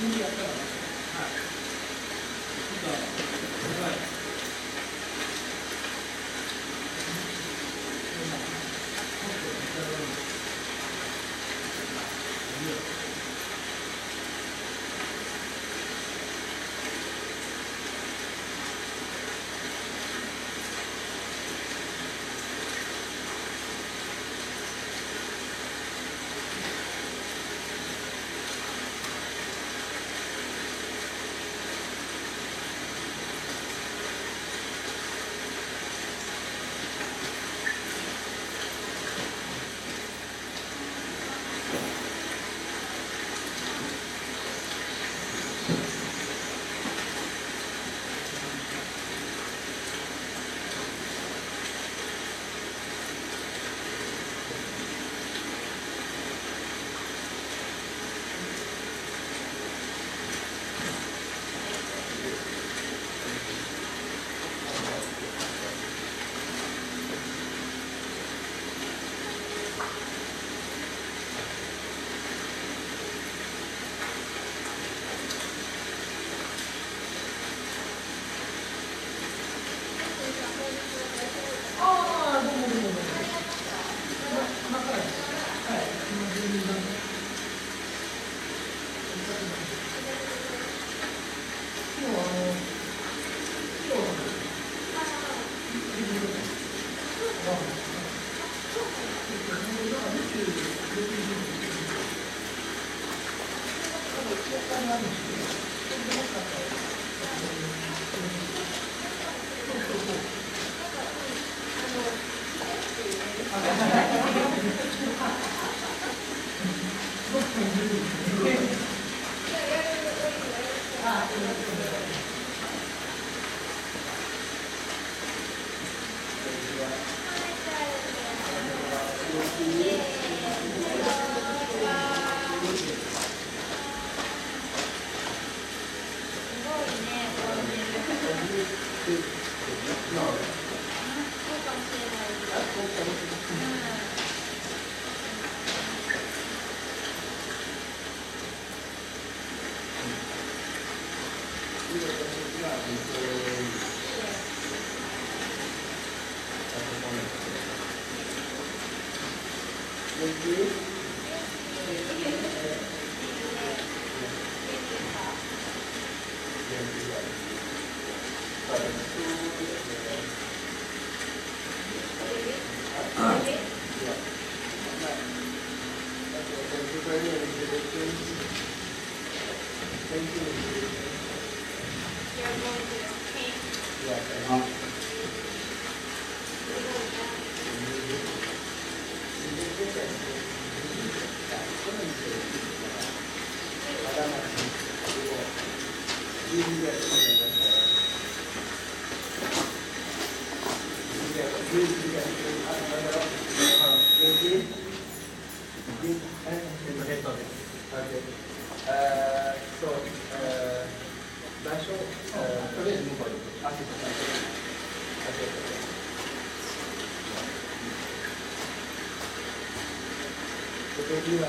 やったらね、はい。Thank you. You're I know. Thank. 嗯。